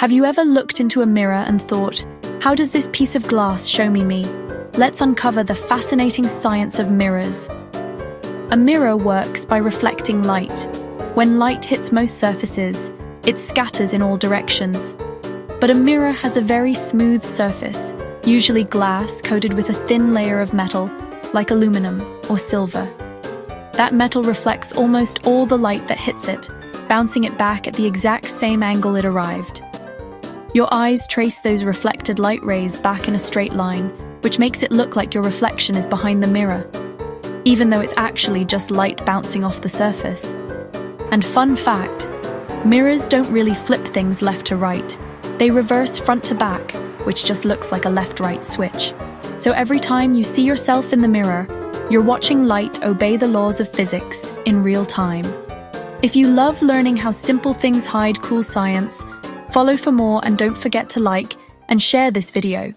Have you ever looked into a mirror and thought, how does this piece of glass show me me? Let's uncover the fascinating science of mirrors. A mirror works by reflecting light. When light hits most surfaces, it scatters in all directions. But a mirror has a very smooth surface, usually glass coated with a thin layer of metal, like aluminum or silver. That metal reflects almost all the light that hits it, bouncing it back at the exact same angle it arrived. Your eyes trace those reflected light rays back in a straight line, which makes it look like your reflection is behind the mirror, even though it's actually just light bouncing off the surface. And fun fact mirrors don't really flip things left to right, they reverse front to back, which just looks like a left right switch. So every time you see yourself in the mirror, you're watching light obey the laws of physics in real time. If you love learning how simple things hide cool science, follow for more and don't forget to like and share this video.